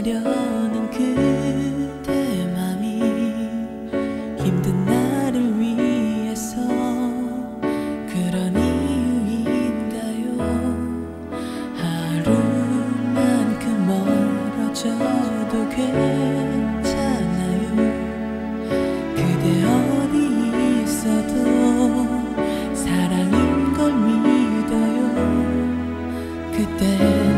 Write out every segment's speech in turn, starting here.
려는 그대 맘이 힘든 나를 위해서 그런 이유인가요. 하루만큼 멀어져도 괜찮아요. 그대 어디 있어도 사랑인 걸 믿어요. 그때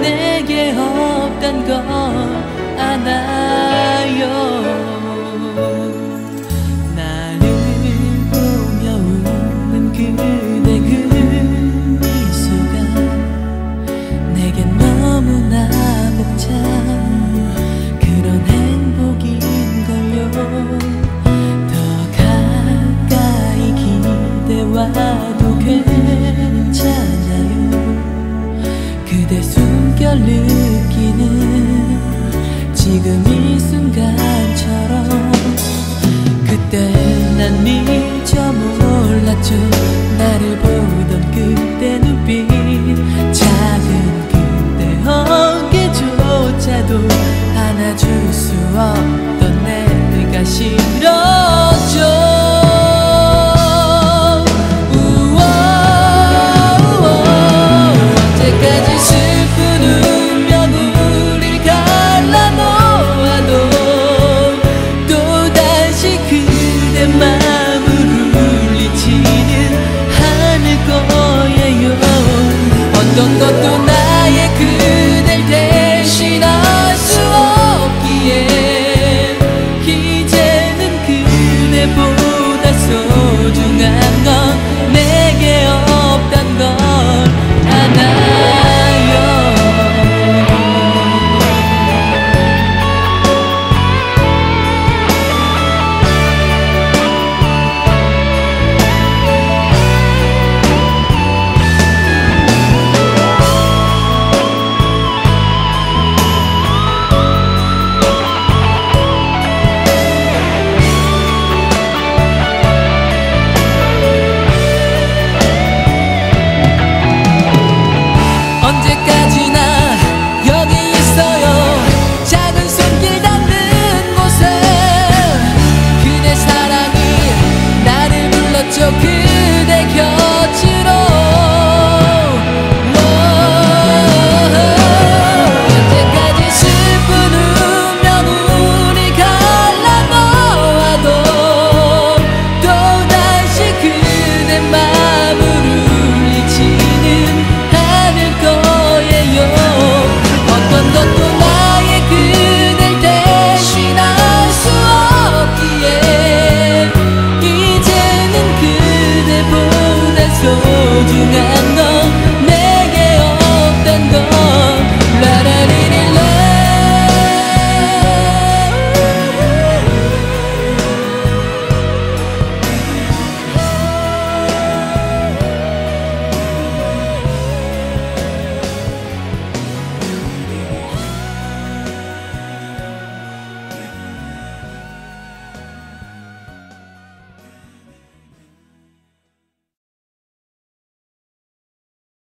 내게 없단 걸 알아요? 나를 보며 웃는 그대 그 미소가 내겐 너무나 복잡 그런 행복인걸요. 더 가까이 기대와 지금 이 순간처럼 그때 난 미처 몰랐죠. 나를 보